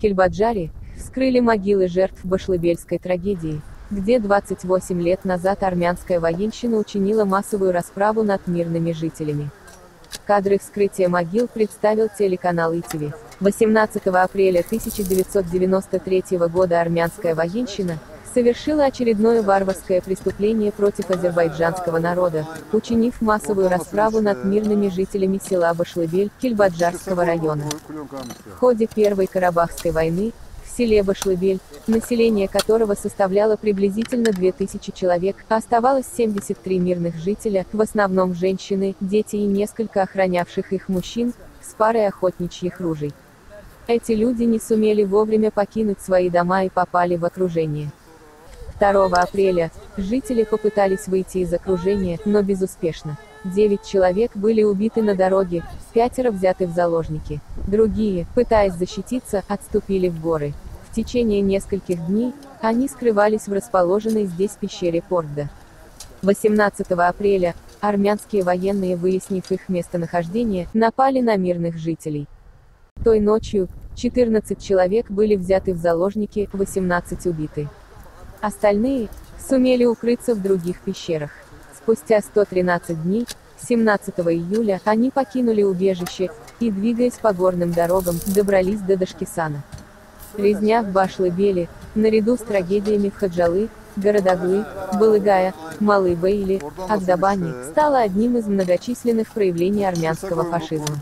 Кельбаджаре вскрыли могилы жертв Башлыбельской трагедии, где 28 лет назад армянская военщина учинила массовую расправу над мирными жителями. Кадры вскрытия могил представил телеканал ИТВ. 18 апреля 1993 года армянская военщина совершила очередное варварское преступление против азербайджанского народа, учинив массовую расправу над мирными жителями села Башлыбель, Кельбаджарского района. В ходе Первой Карабахской войны, в селе Башлыбель, население которого составляло приблизительно 2000 человек, оставалось 73 мирных жителя, в основном женщины, дети и несколько охранявших их мужчин, с парой охотничьих ружей. Эти люди не сумели вовремя покинуть свои дома и попали в окружение. 2 апреля жители попытались выйти из окружения, но безуспешно. Девять человек были убиты на дороге, пятеро взяты в заложники. Другие, пытаясь защититься, отступили в горы. В течение нескольких дней они скрывались в расположенной здесь пещере Порда. 18 апреля армянские военные, выяснив их местонахождение, напали на мирных жителей. Той ночью 14 человек были взяты в заложники, 18 убиты. Остальные сумели укрыться в других пещерах. Спустя 113 дней, 17 июля, они покинули убежище и, двигаясь по горным дорогам, добрались до Дашкисана. Резня в Башлы-Беле, наряду с трагедиями в Хаджалы, Городоглы, Балыгая, Малый Бейли, Агдабани, стала одним из многочисленных проявлений армянского фашизма.